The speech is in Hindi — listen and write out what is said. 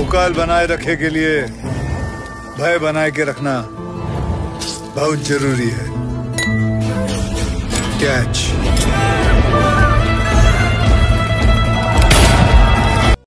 अवकाल बनाए रखे के लिए भय बनाए के रखना बहुत ज़रूरी है। कैच